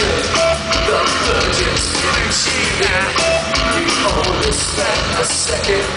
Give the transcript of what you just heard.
The virgin's preaching now spend a second?